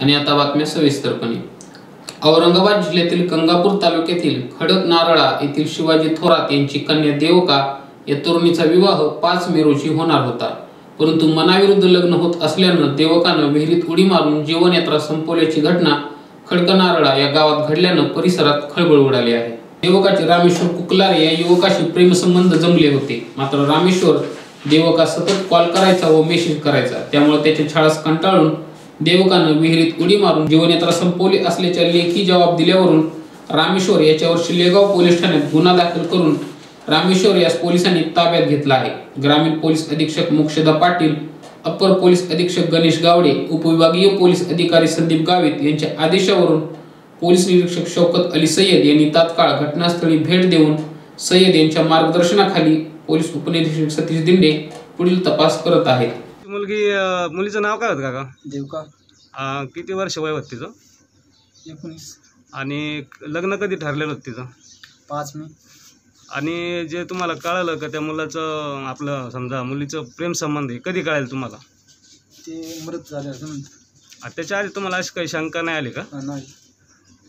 आणि आता बातम्या सविस्तरपणे. औरंगाबाद जिल्ह्यातील गंगापूर तालुक्यातील खडक नारळा येथील शिवाजी थोरात यांची कन्या देवका या तरुणीचा विवाह पाच मे रोजी होणार होता. परंतु मनाविरुद्ध लग्न होत असल्यानं देवकानं विहिरीत उडी मारून जीवनयात्रा संपवल्याची घटना खडकनारळा या गावात घडल्यानं परिसरात खळबळ उडाली आहे. देवकाचे रामेश्वर कुकलारे या युवकाशी प्रेमसंबंध जमले होते. मात्र रामेश्वर देवका सतत कॉल करायचा व मेसेज करायचा. त्यामुळे त्याच्या छाळास कंटाळून देवकानं विहिरीत उडी मारून जीवनयात्रा संपवली असल्याच्या लेखी जबाब दिल्यावरून रामेश्वर याच्यावर शिलेगाव पोलीस ठाण्यात गुन्हा दाखल करून रामेश्वर यास पोलिसांनी ताब्यात घेतला आहे. ग्रामीण पोलीस अधीक्षक मोक्षदा पाटील अप्पर पोलीस अधीक्षक गणेश गावडे उपविभागीय पोलीस अधिकारी संदीप गावित यांच्या आदेशावरून पोलीस निरीक्षक शौकत अली सय्यद यांनी तात्काळ घटनास्थळी भेट देऊन सय्यद यांच्या मार्गदर्शनाखाली पोलीस उपनिरीक्षक सतीश दिंडे पुढील तपास करत आहेत. मुलगी अं, मुलीचं नाव काय होतं काका? देवका. अं, किती वर्ष वय होतं तिचं? एकोणीस. आणि लग्न कधी ठरलेलं होतं तिचं? पाच मे. आणि जे तुम्हाला कळालं का त्या मुलाचं आपलं समजा मुलीचं प्रेम संबंध आहे कधी कळालं तुम्हाला? ते मृत झाले असं म्हणतात. त्याच्या आधी तुम्हाला अशी काही शंका नाही आली का? हा, नाही.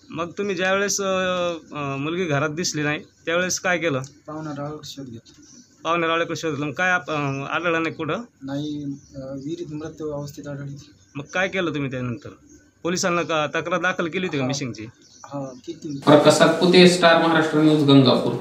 मग तुम्ही ज्यावेळेस अं, अं, मुलगी घरात दिसली नाही त्यावेळेस काय केलं? पाहुणा राळावर शोध घेतला. पाहुणे शोधलं मग काय आप- अं, आढळलं नाही कुठं? नाही अं, विहिरीत मृत अवस्थेत आढळली. मग काय केलं तुम्ही त्यानंतर? पोलिसांना का तक्रार दाखल केली होती का मिशिंगची हा किती प्रकाशात पुते स्टार महाराष्ट्र न्यूज गंगापूर.